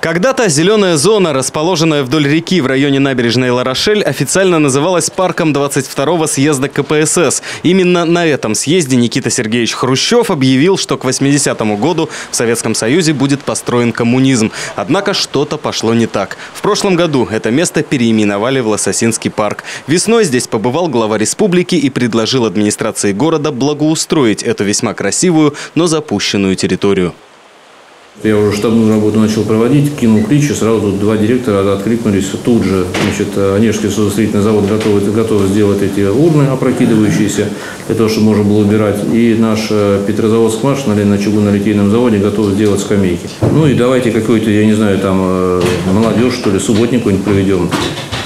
Когда-то зеленая зона, расположенная вдоль реки в районе набережной Ларошель, официально называлась парком 22-го съезда КПСС. Именно на этом съезде Никита Сергеевич Хрущев объявил, что к 80-му году в Советском Союзе будет построен коммунизм. Однако что-то пошло не так. В прошлом году это место переименовали в Лососинский парк. Весной здесь побывал глава республики и предложил администрации города благоустроить эту весьма красивую, но запущенную территорию. Я уже штабную работу начал проводить, кинул клич, и сразу два директора откликнулись тут же. Значит, Онежский судостроительный завод готов, готов сделать эти урны опрокидывающиеся, для того, чтобы можно было убирать. И наш э, Петрозаводск марш на чугунно-литейном заводе готов сделать скамейки. Ну и давайте какой-то, я не знаю, там э, молодежь, что ли, субботник какой-нибудь проведем.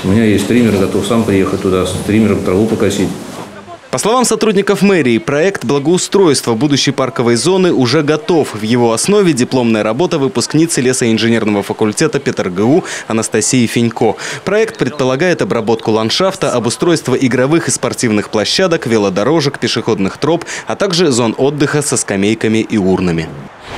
У меня есть триммер, готов сам приехать туда, с триммером траву покосить. По словам сотрудников мэрии, проект благоустройства будущей парковой зоны уже готов. В его основе дипломная работа выпускницы лесоинженерного факультета ПетерГУ Анастасии Фенько. Проект предполагает обработку ландшафта, обустройство игровых и спортивных площадок, велодорожек, пешеходных троп, а также зон отдыха со скамейками и урнами.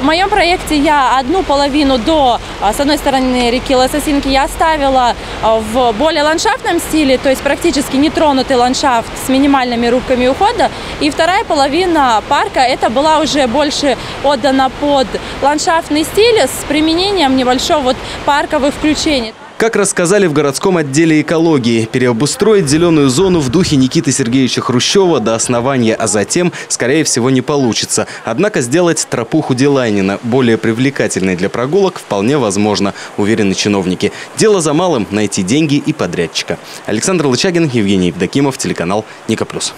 Моем проекте я одну половину до, а, с одной стороны, реки Лососинки я оставила а, в более ландшафтном стиле, то есть практически нетронутый ландшафт с минимальными рубками ухода. И вторая половина парка, это была уже больше отдана под ландшафтный стиль с применением небольшого вот парковых включений. Как рассказали в городском отделе экологии, переобустроить зеленую зону в духе Никиты Сергеевича Хрущева до основания, а затем, скорее всего, не получится. Однако сделать тропу Худилайнина более привлекательной для прогулок вполне возможно, уверены чиновники. Дело за малым – найти деньги и подрядчика. Александр Лычагин, Евгений Евдокимов, телеканал «Ника Плюс».